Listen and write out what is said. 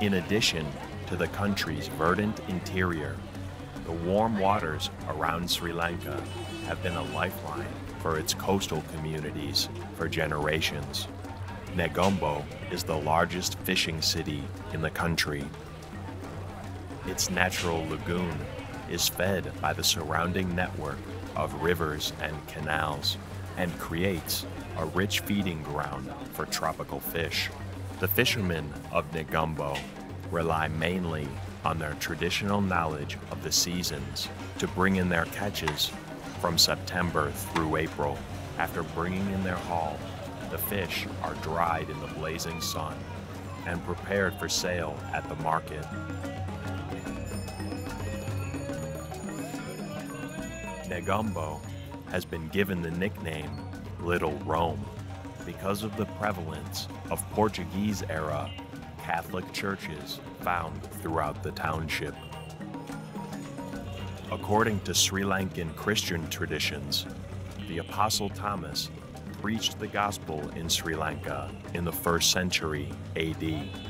In addition to the country's verdant interior, the warm waters around Sri Lanka have been a lifeline for its coastal communities for generations. Negombo is the largest fishing city in the country. Its natural lagoon is fed by the surrounding network of rivers and canals and creates a rich feeding ground for tropical fish. The fishermen of Negombo rely mainly on their traditional knowledge of the seasons to bring in their catches from September through April. After bringing in their haul, the fish are dried in the blazing sun and prepared for sale at the market. Negombo has been given the nickname Little Rome because of the prevalence of Portuguese era Catholic churches found throughout the township. According to Sri Lankan Christian traditions, the Apostle Thomas preached the gospel in Sri Lanka in the first century AD.